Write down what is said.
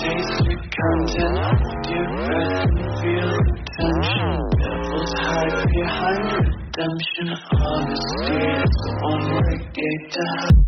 Taste your content, feel the tension. Devils hide behind redemption. Honesty is the one.